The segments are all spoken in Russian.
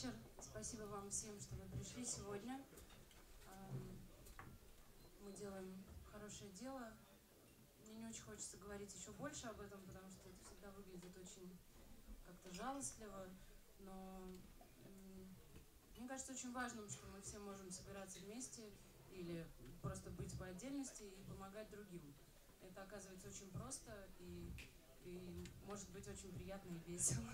вечер. Спасибо вам всем, что вы пришли сегодня. Мы делаем хорошее дело. Мне не очень хочется говорить еще больше об этом, потому что это всегда выглядит очень как-то жалостливо. Но мне кажется очень важным, что мы все можем собираться вместе или просто быть по отдельности и помогать другим. Это оказывается очень просто и, и может быть очень приятно и весело.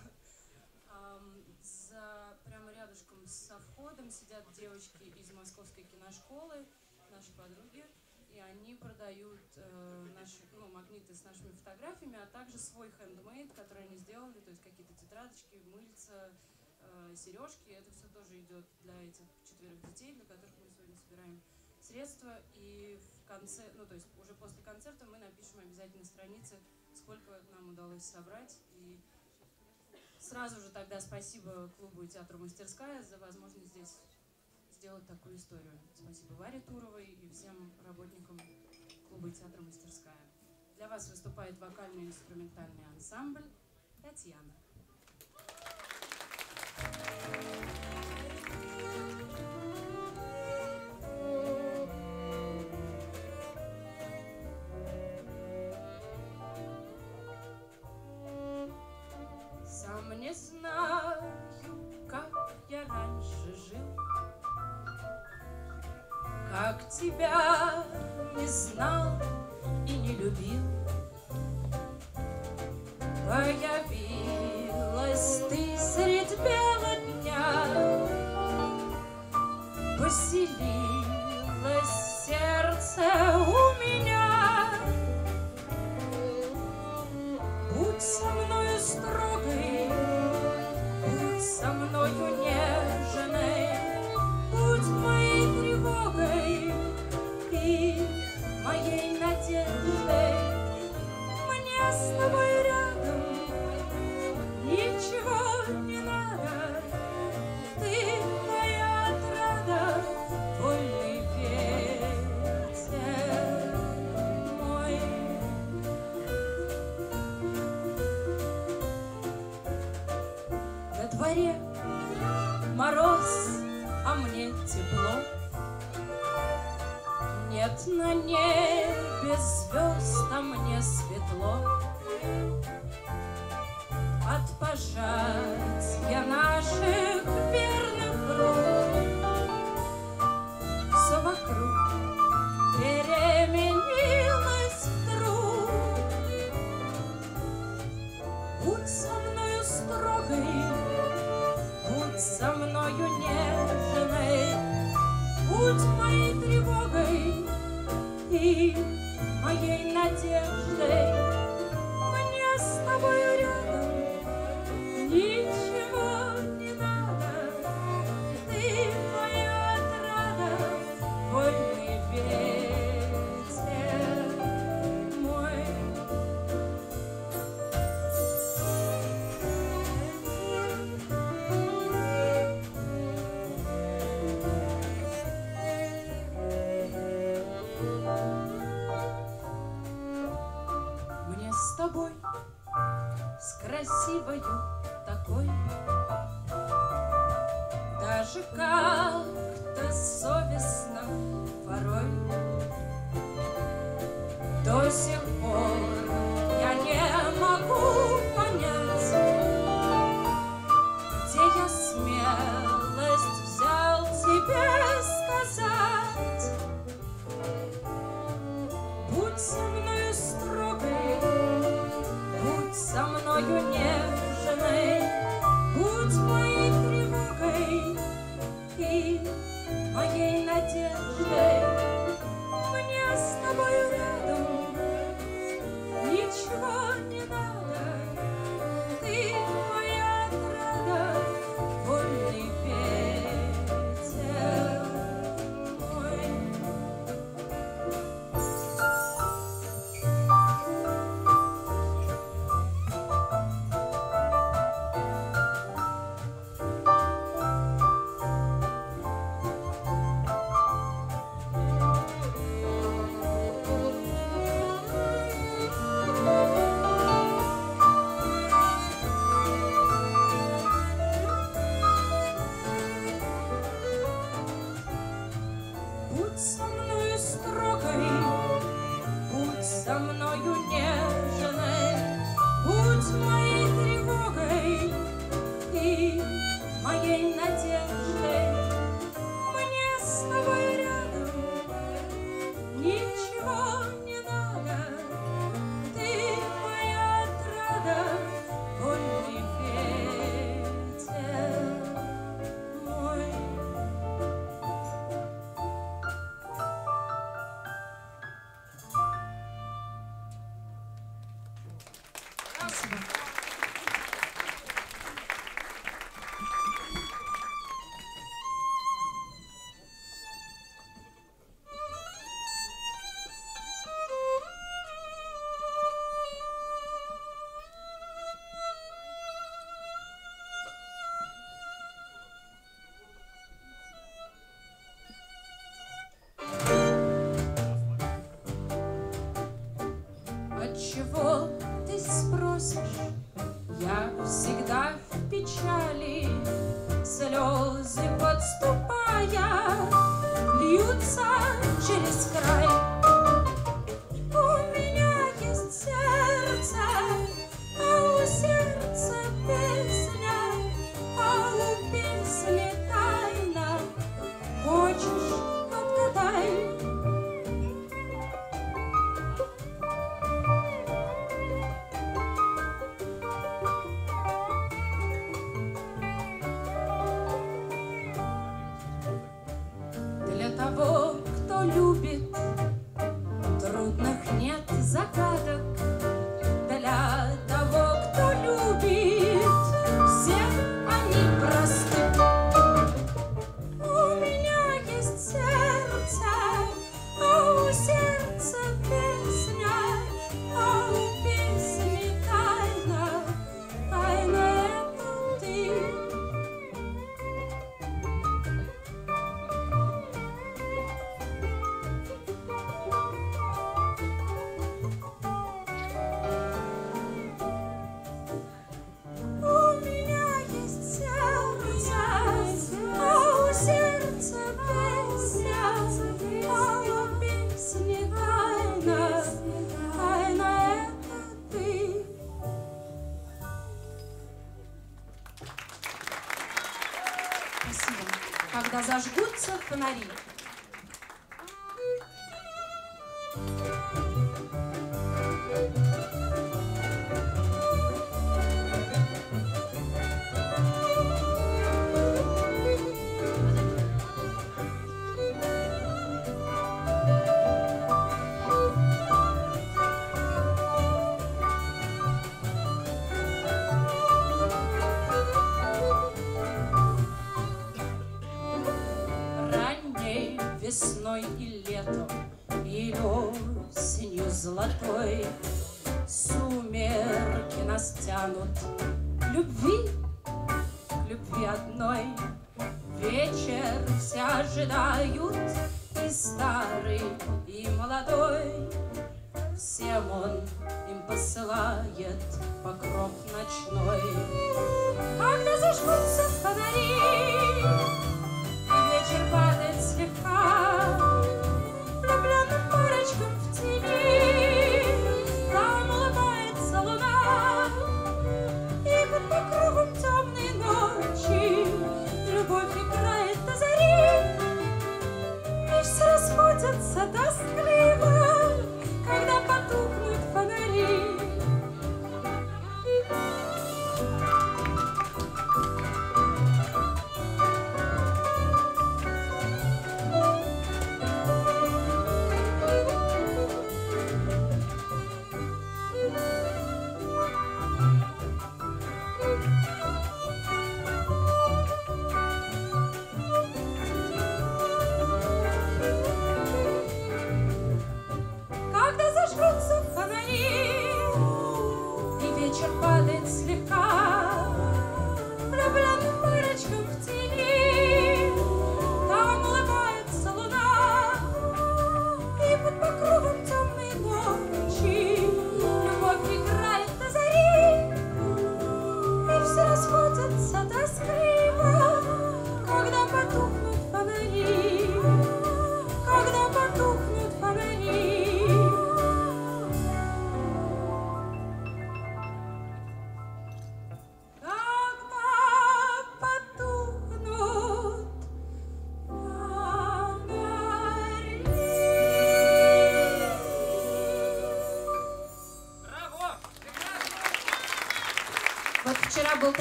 За, прямо рядышком со входом сидят девочки из Московской киношколы, наши подруги, и они продают э, наши ну, магниты с нашими фотографиями, а также свой хендмейд, который они сделали, то есть какие-то тетрадочки, мыльца, э, сережки. Это все тоже идет для этих четверых детей, для которых мы сегодня собираем средства. И в конце, ну то есть уже после концерта мы напишем обязательно страницы, сколько нам удалось собрать. И Сразу же тогда спасибо клубу и театру «Мастерская» за возможность здесь сделать такую историю. Спасибо Варе Туровой и всем работникам клуба и театра «Мастерская». Для вас выступает вокальный инструментальный ансамбль «Татьяна». тебя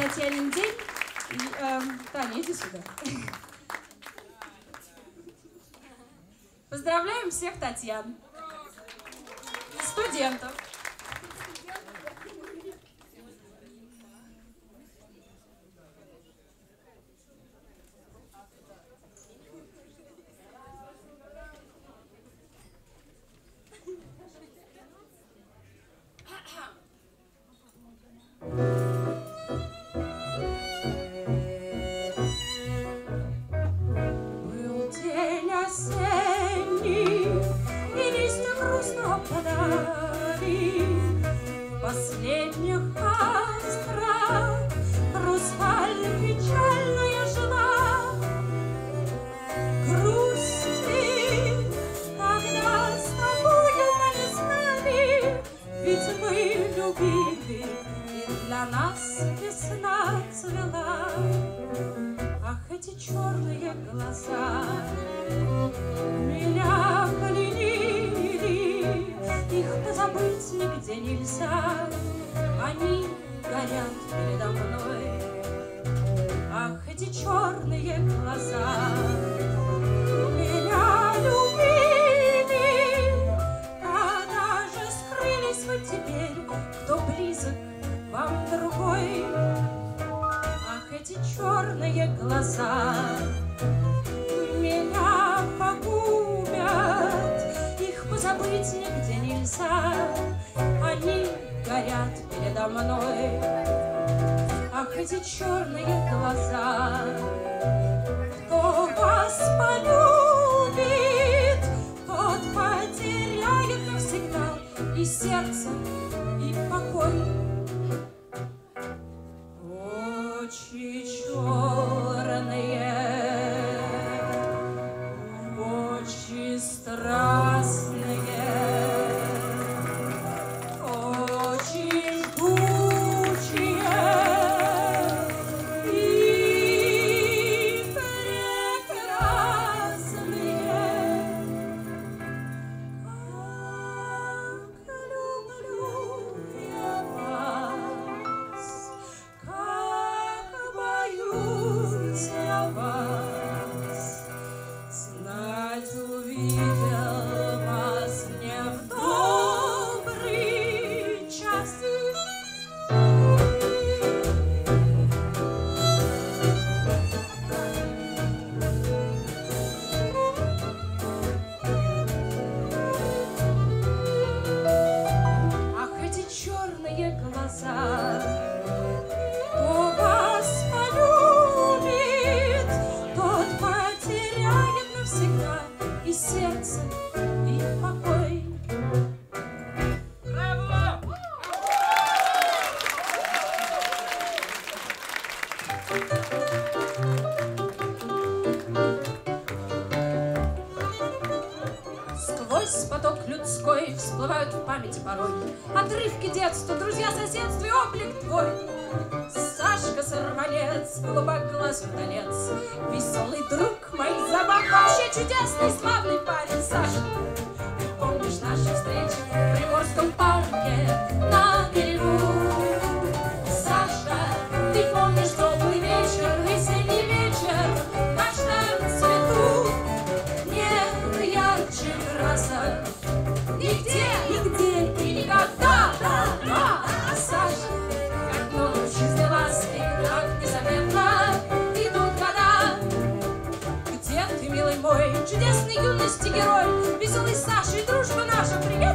мероприятие день. И, э, Таня, иди сюда. Поздравляем всех Татьян. ますね。чудесный, славный парень Саша. personagem, obrigada.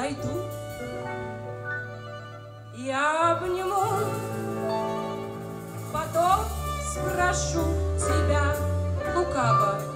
дойду и обниму, потом спрошу тебя лукаво.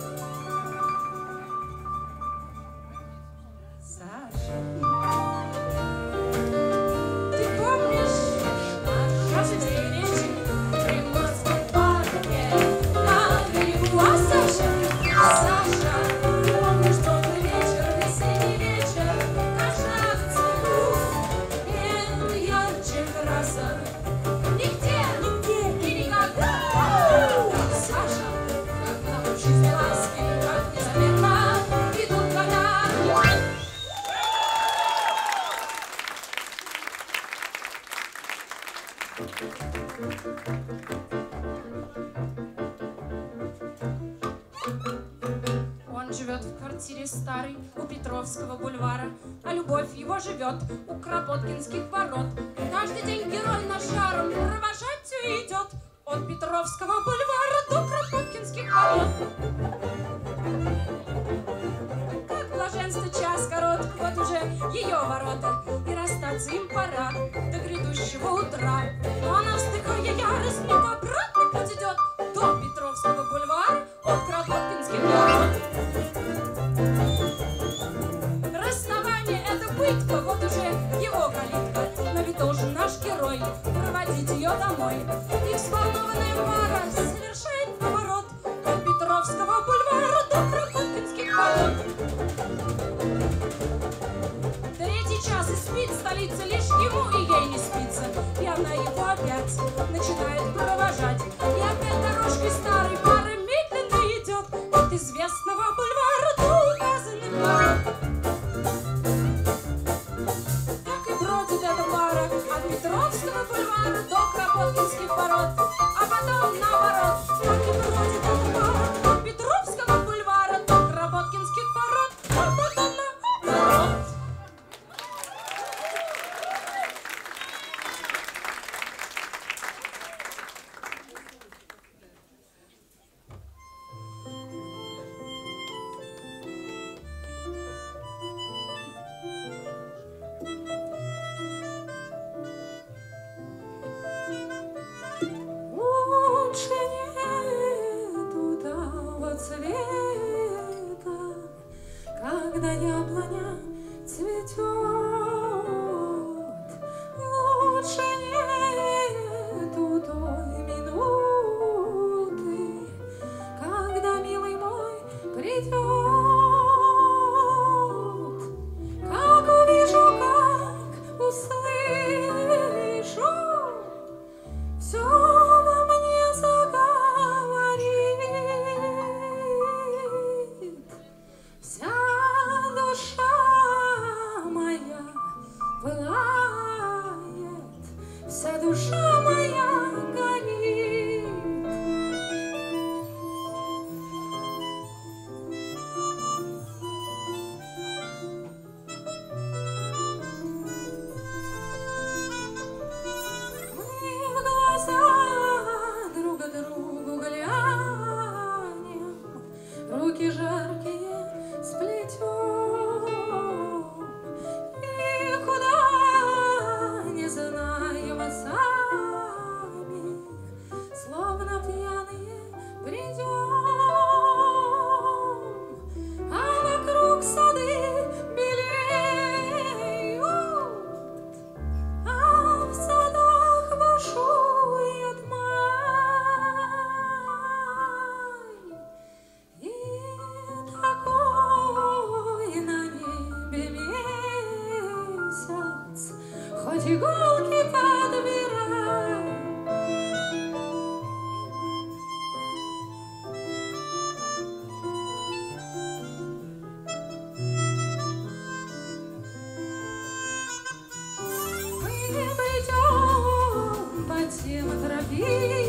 Добрый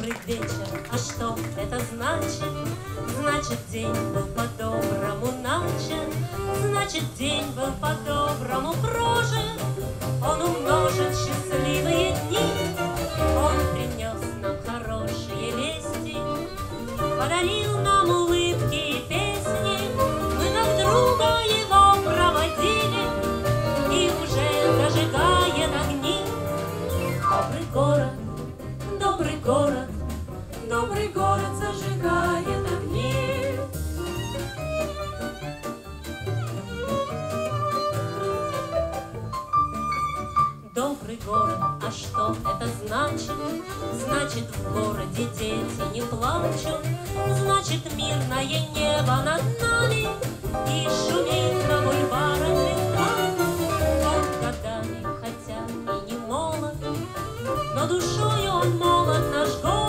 Добрый. А что это значит? Значит, день был по-доброму начат, Значит, день был по-доброму прожит. Он умножит счастливые дни, Он принес нам хорошие вести, Подарил нам улыбки и песни, Мы как друга его проводили, И уже зажигает огни. Добрый город, добрый город, добрый город зажигает огни. Добрый город, а что это значит? Значит, в городе дети не плачут, Значит, мирное небо над нами И шумит на бульварах река. Он годами, хотя и не молод, но душою он молод наш город.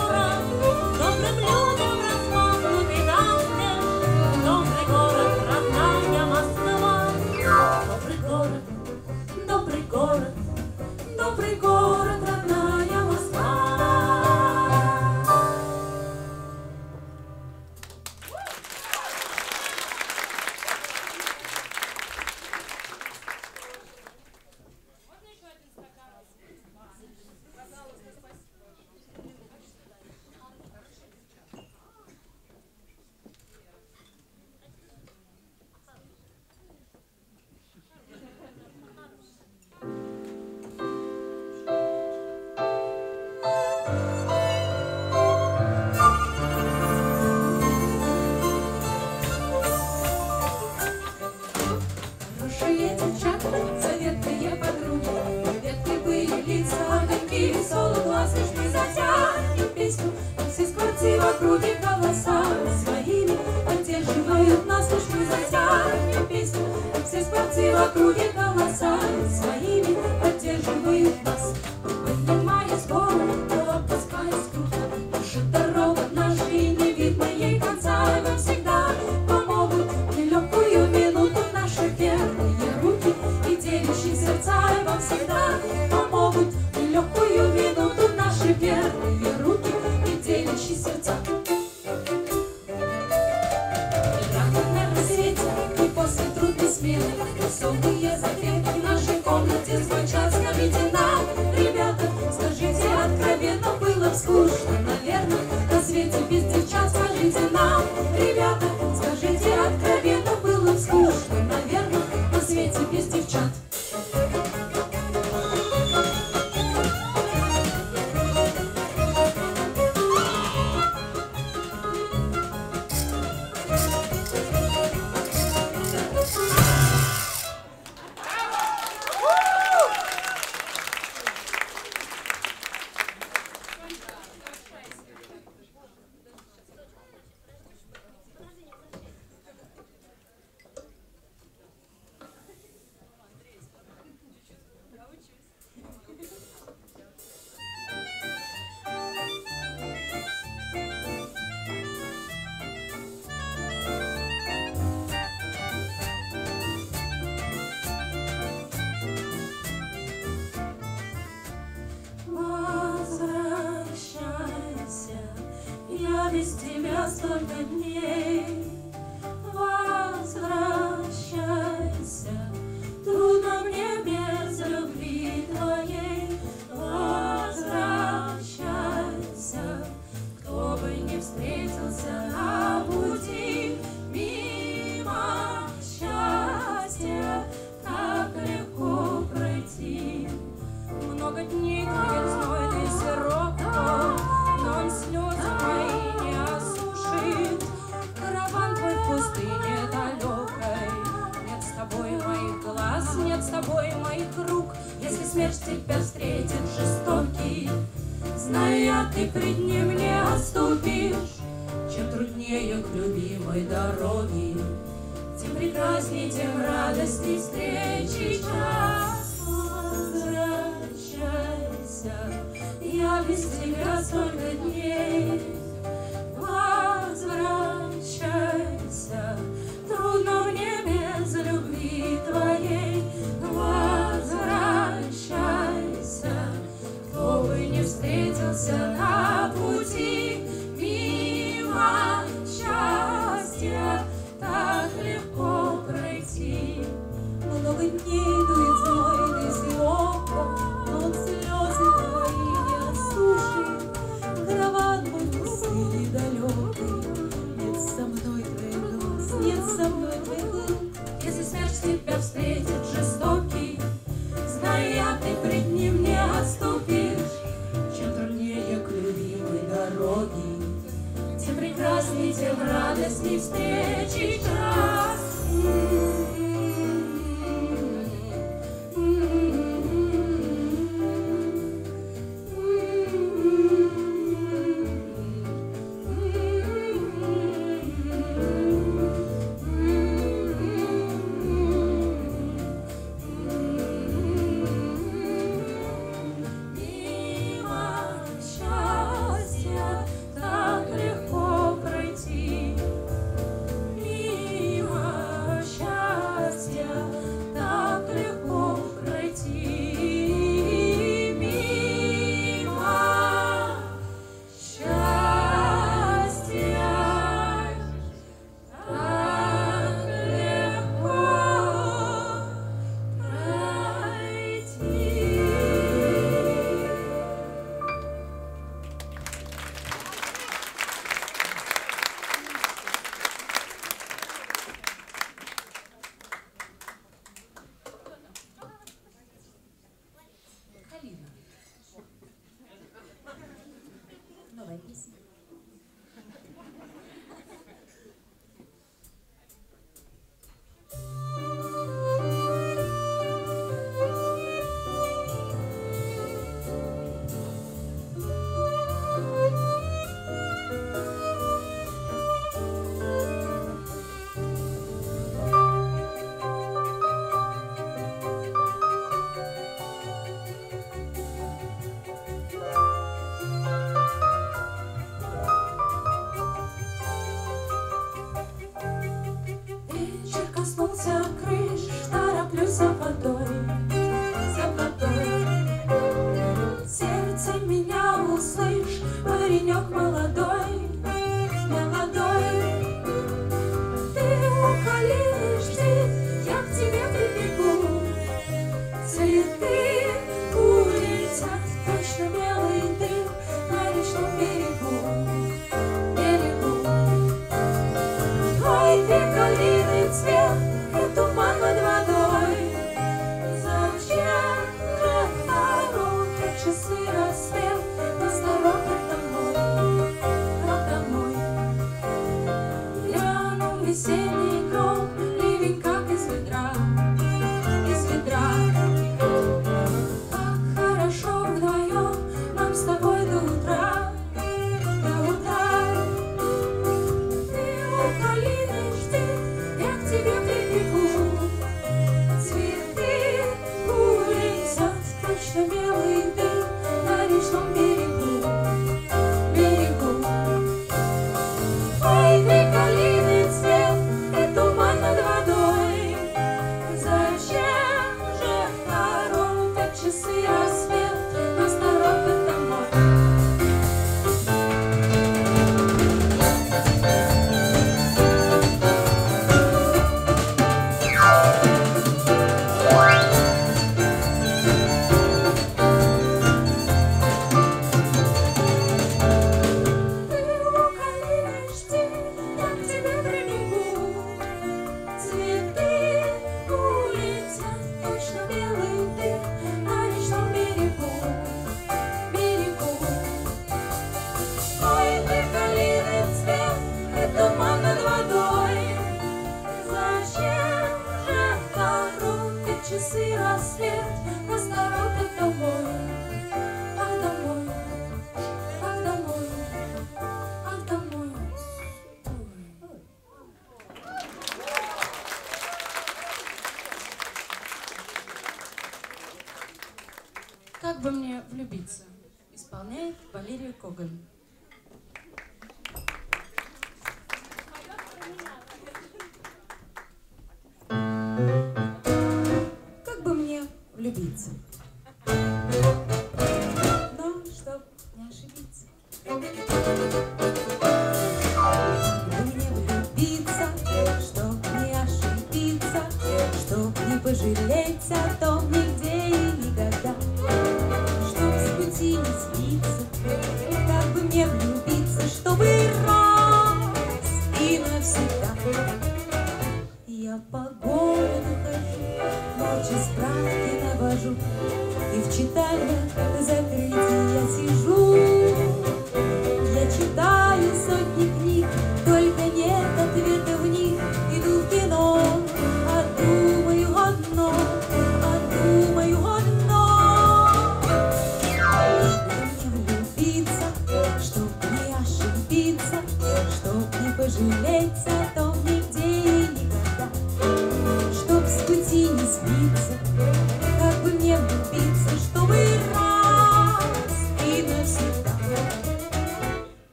коснулся крыш,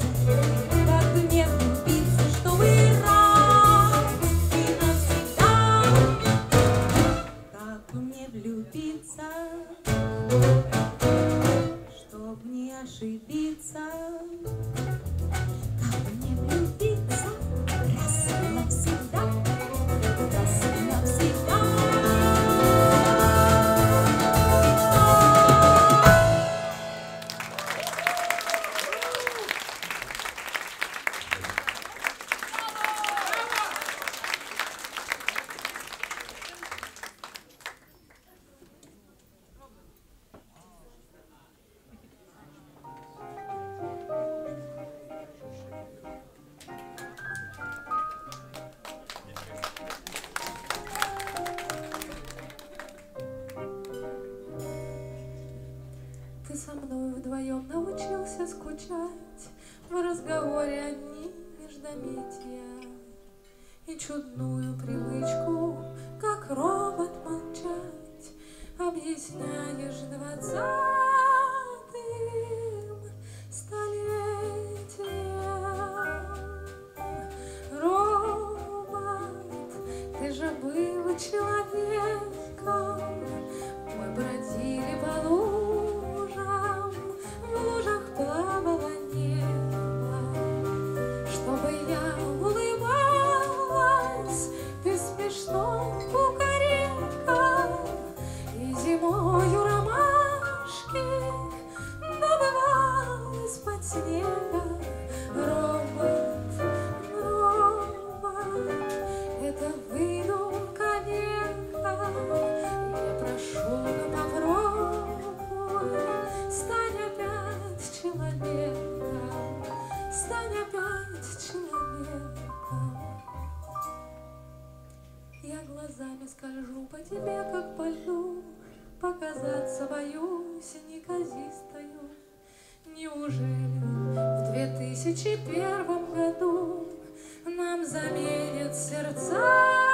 Deus. Беларусь неказистою. Неужели в 2001 году нам заменят сердца?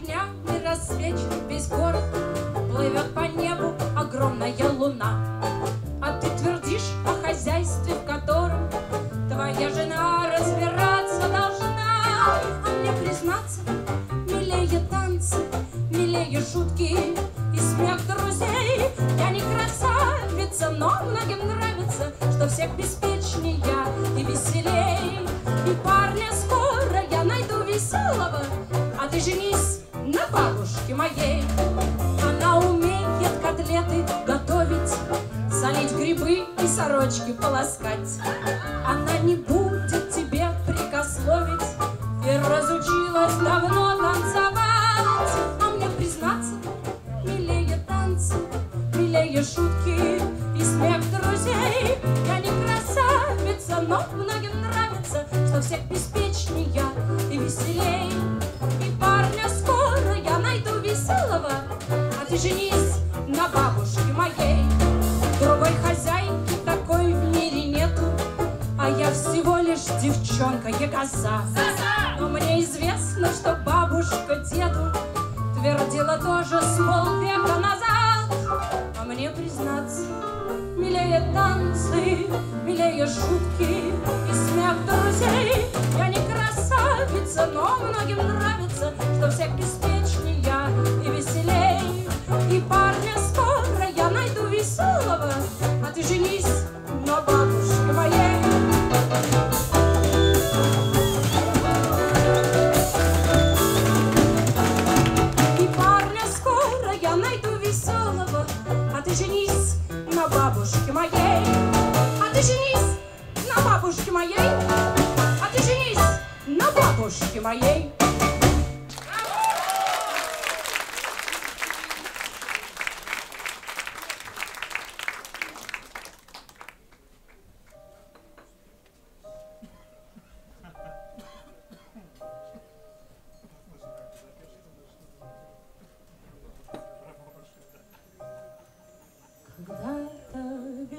дня и рассвечен весь город, Плывет по небу огромная луна. А ты твердишь о хозяйстве, в котором Твоя жена разбираться должна. А мне признаться, милее танцы, милее шутки и смех друзей. Я не красавица, но многим нравится, Что всех беспечнее и веселей. И парня скоро я найду веселого, а ты женись бабушки моей. Она умеет котлеты готовить, солить грибы и сорочки полоскать.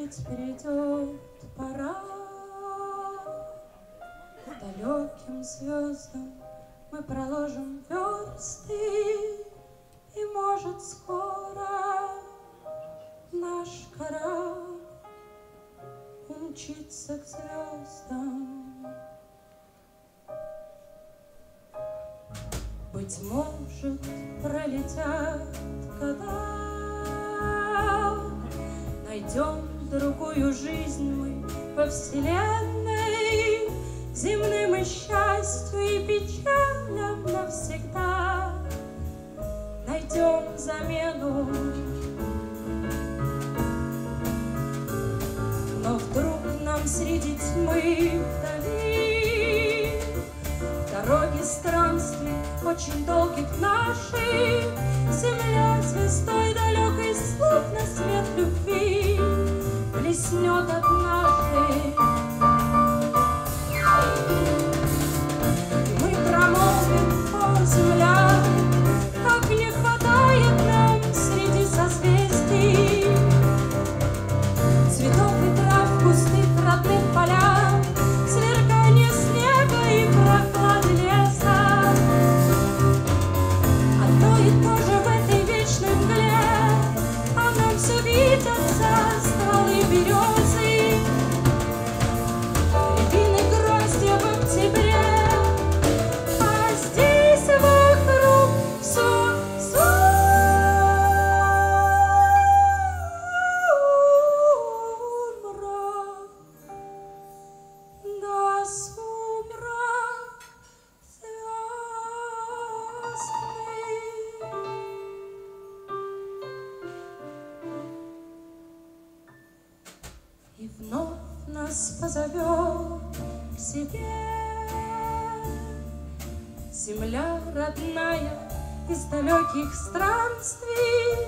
ведь перейдет пора. К далеким звездам мы проложим версты И, может, скоро наш корабль Умчится к звездам. Быть может, пролетят года. Найдем другую жизнь мы по вселенной, земным и счастью и печалям навсегда найдем замену. Но вдруг нам среди тьмы вдали дороги странствий очень долгих наших земля звездой. плеснет от Земля. Родная из далеких странствий,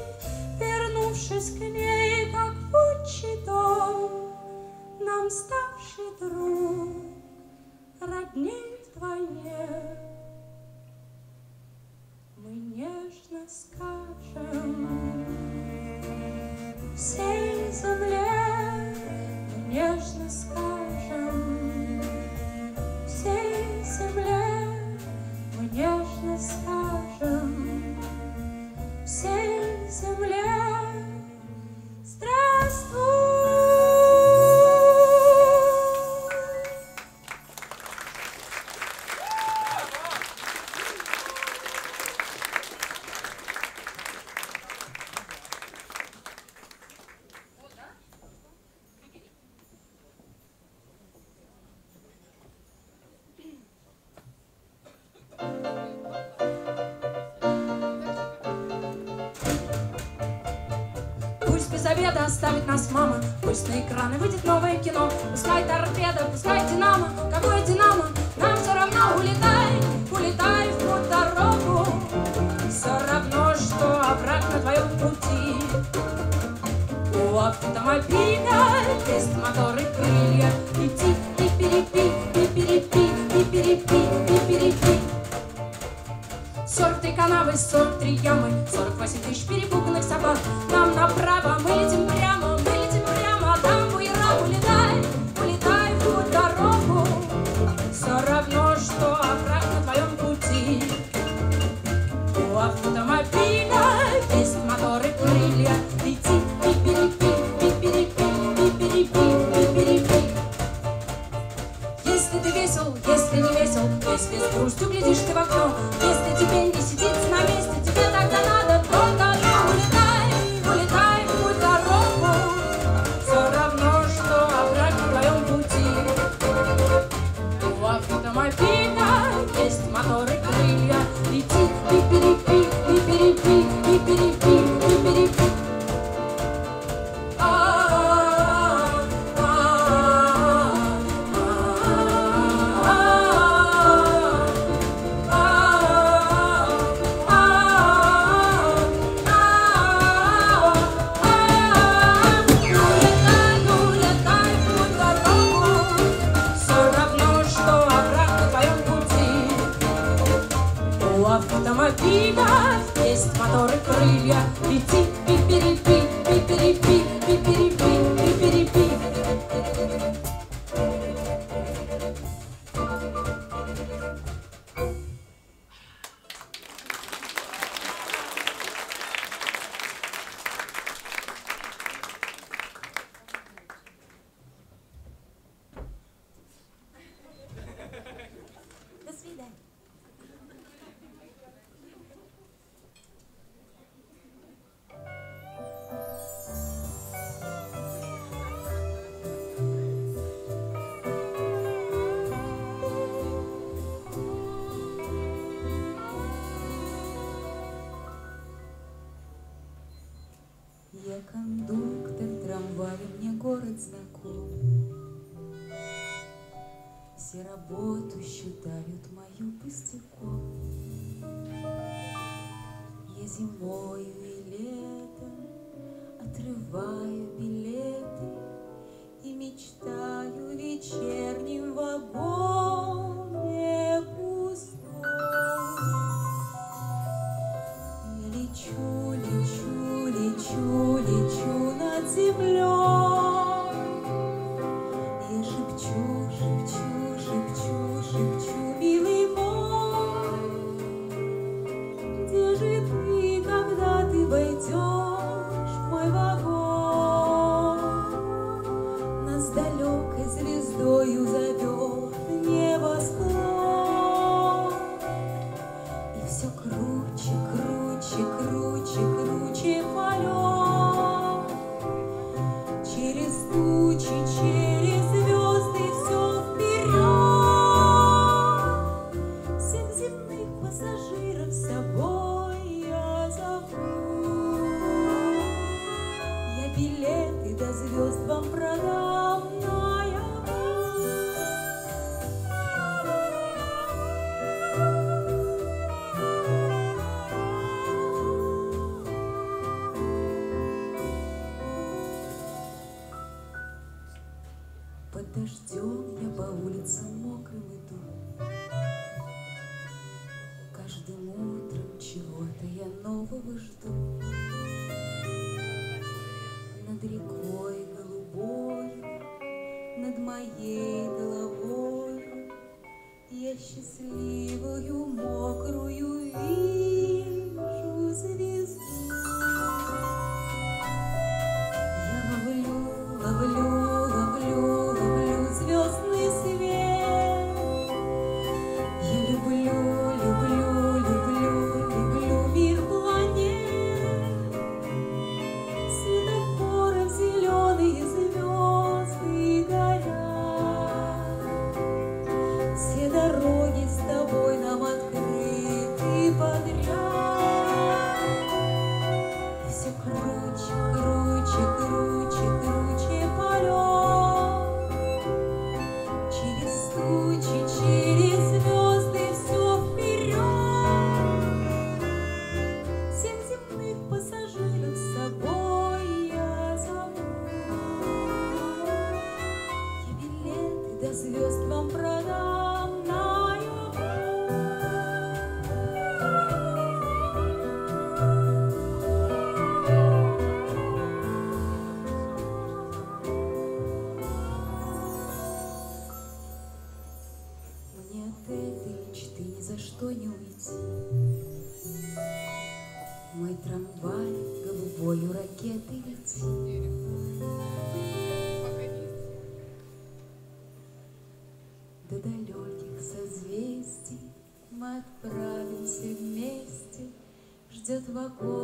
Вернувшись к ней, как в отчий дом, Нам ставший друг родней вдвойне. Мы нежно скажем всей земле, мы нежно скажем, зимой. Я зимою и летом отрываю билеты и мечтаю. вокруг.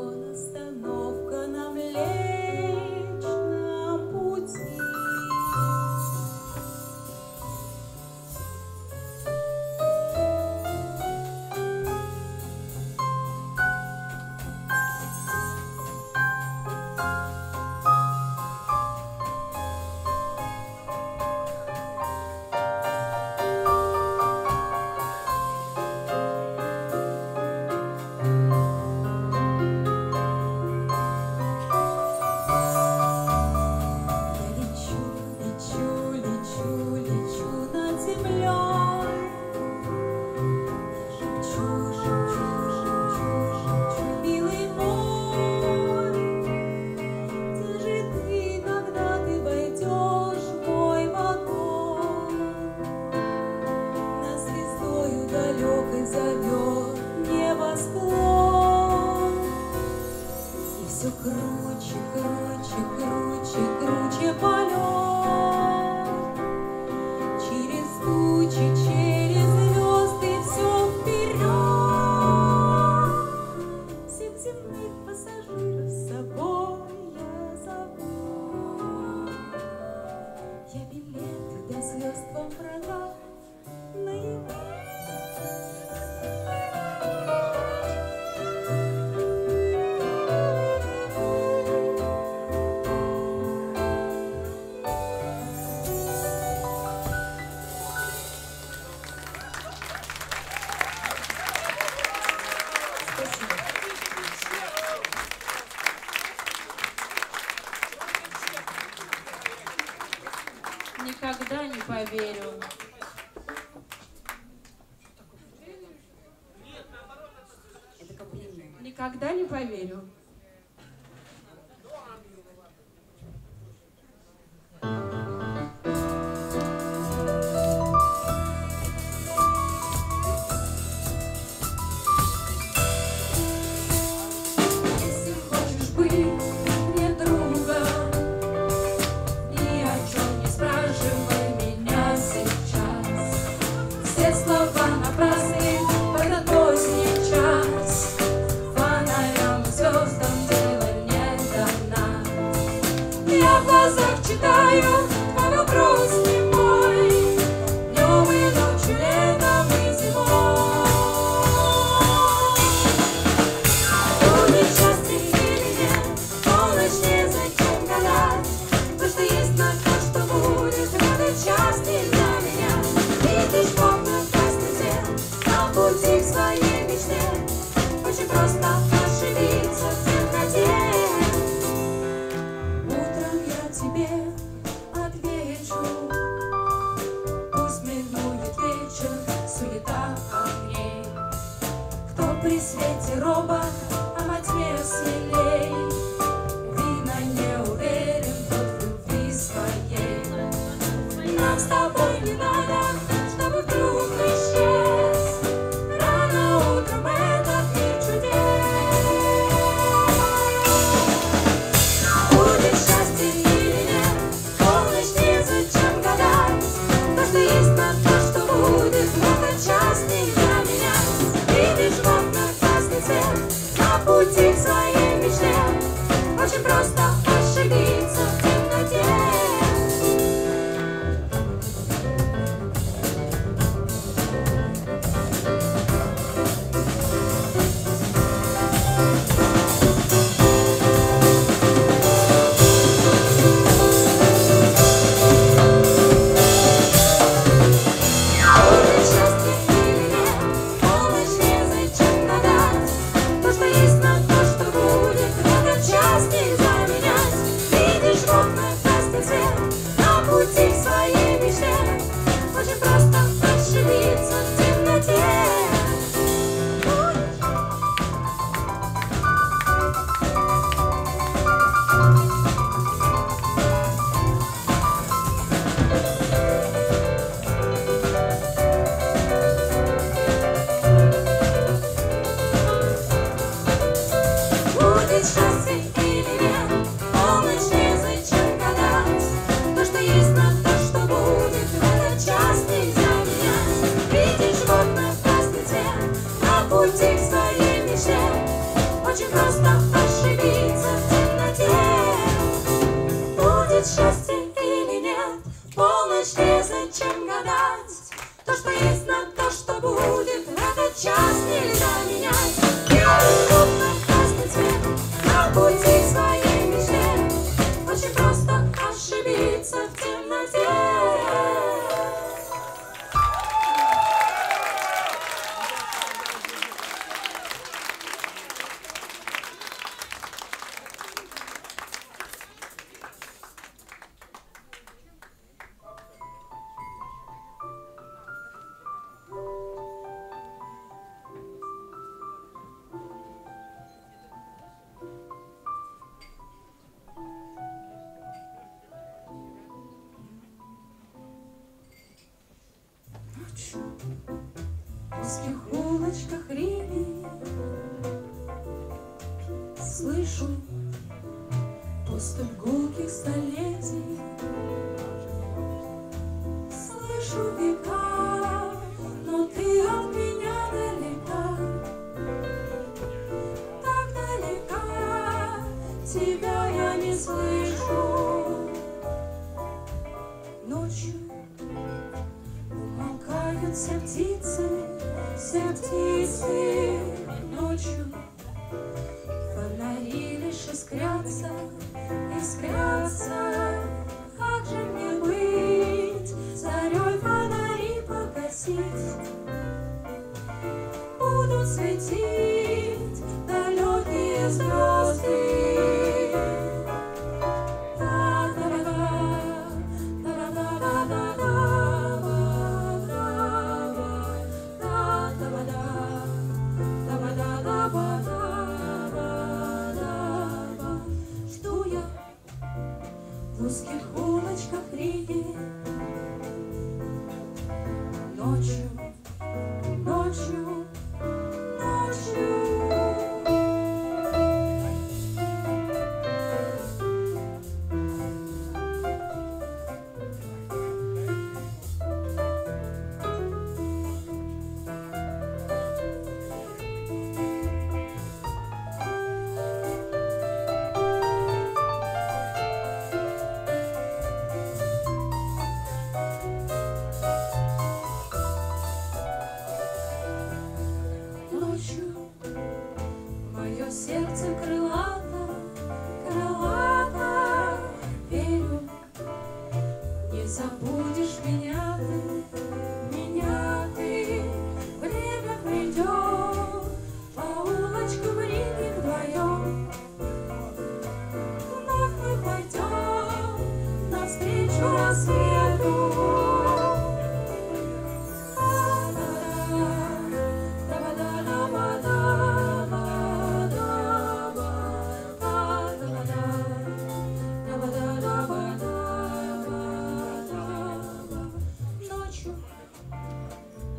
Поверю. Никогда не поверю.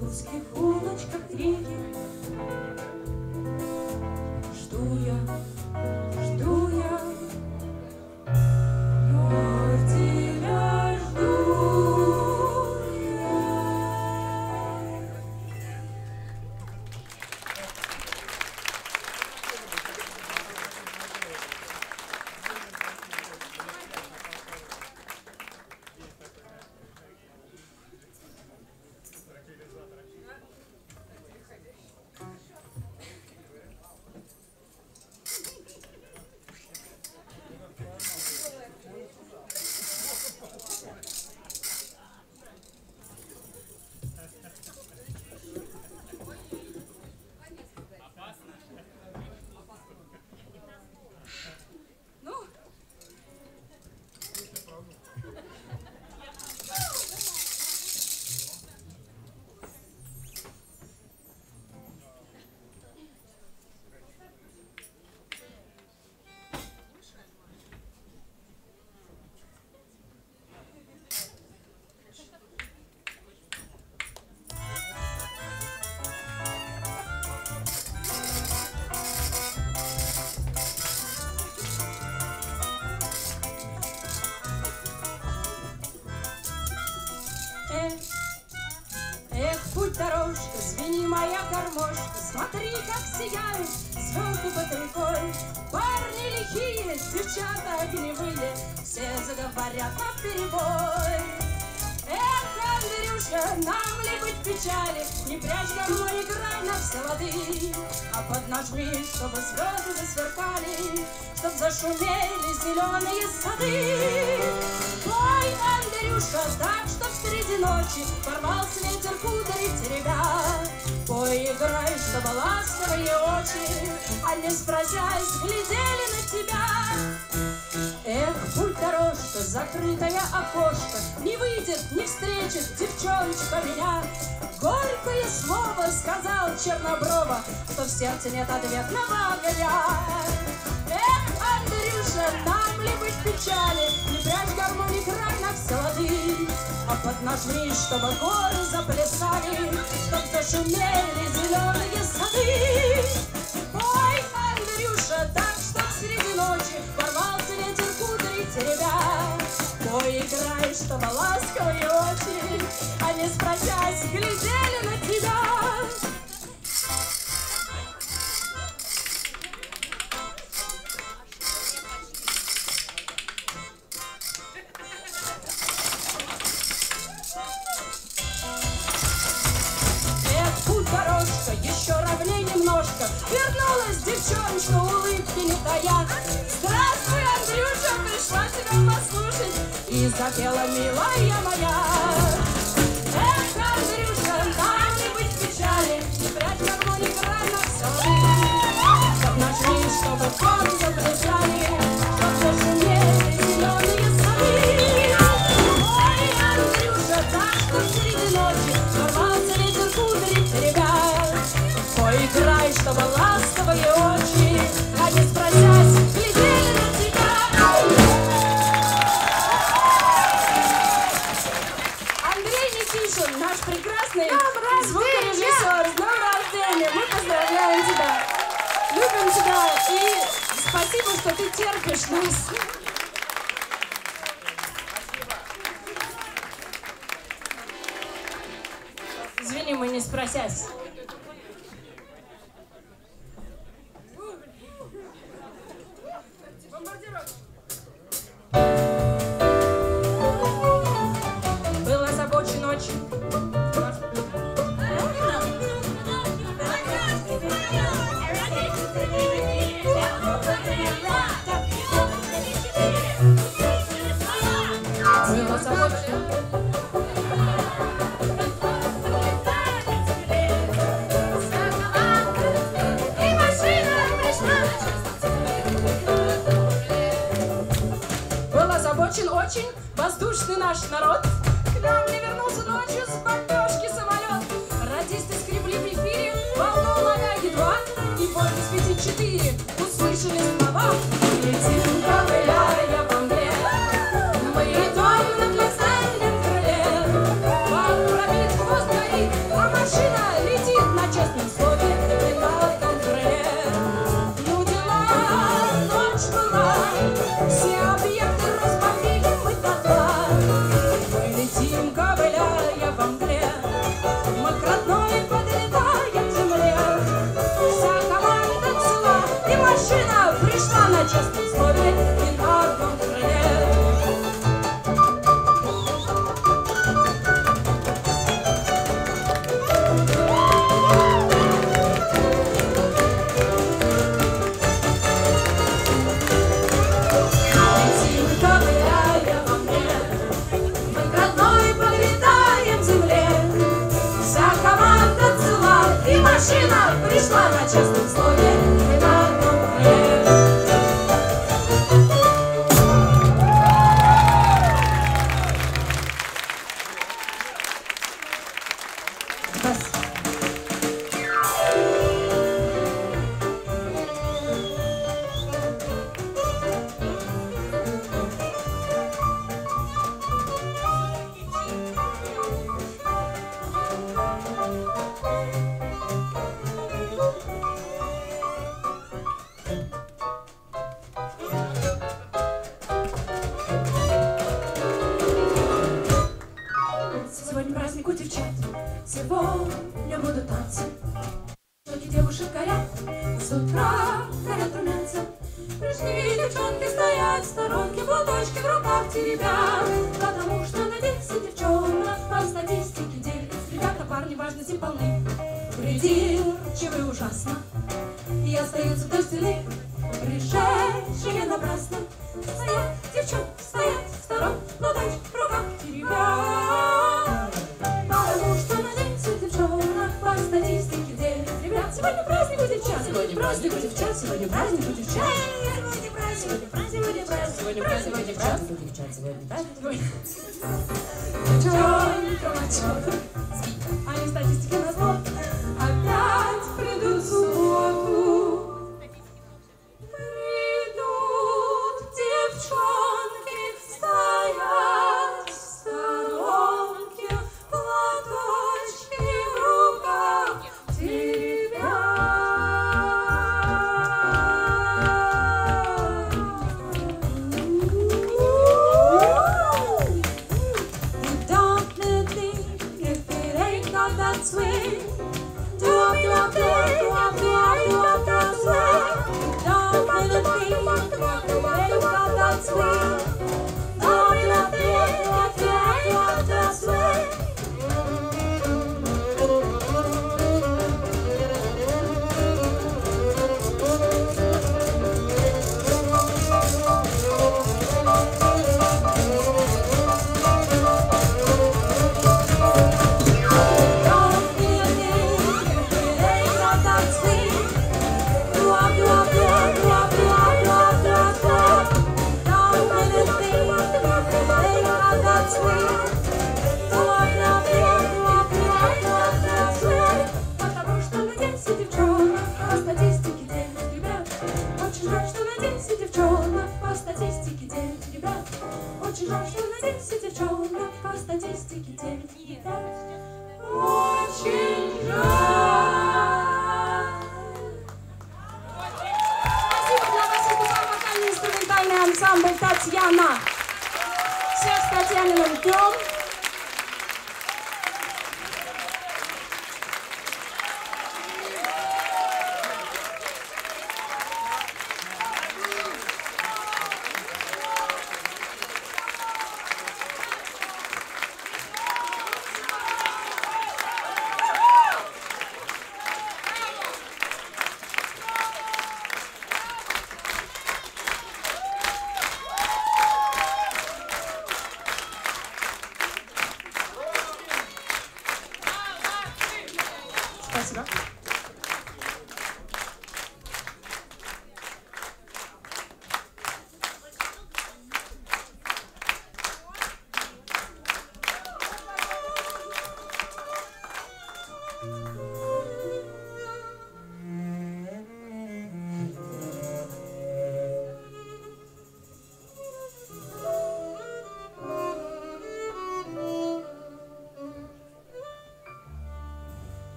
В узких улочках реки Что нам ли быть печали, Не прячь домой, играй на все лады, А поднажми, чтобы звезды засверкали, Чтоб зашумели зеленые сады. Ой, Андрюша, так, чтоб среди ночи Порвался ветер кудри теребя. Поиграй, чтобы ласковые очи, А не спросясь, глядели на тебя. Закрытое окошко, Не выйдет, не встретит девчоночка меня. Горькое слово сказал Черноброва, Что в сердце нет ответного огня. Эх, Андрюша, нам ли быть печали, Не прячь гармоник рай на все лады, А поднажми, чтобы горы заплясали, Чтоб зашумели зеленые сады. Ой, Андрюша, так, чтоб среди ночи Порвался ветер кудри теребя. Поиграй, чтобы ласковые очи, А не спросясь, глядели на тебя. И запела, милая моя. Эх, Андрюша, нам не быть печали прячь гармоник рано все Чтоб нашли, чтобы горы заплясали Извини, мы не спросясь. стоят в сторонке, платочки в руках теребят, потому что на десять девчонок по статистике девять. Ребята, парни, важности полны, придирчивы ужасно, и остаются до стены, пришедшие напрасно. Стоят девчонки, стоят в сторонке, платочки в руках теребят, потому что на десять девчонок по статистике девять. Ребят, сегодня праздник будет час, сегодня праздник будет час, сегодня праздник будет час. Сегодня праздник, сегодня праздник, сегодня праздник, сегодня праздник, девчат, сегодня праздник. Девчонка, мальчонка. Они статистики на зло. ансамбль «Татьяна». Всех с Татьяниным днем!